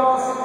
Brothers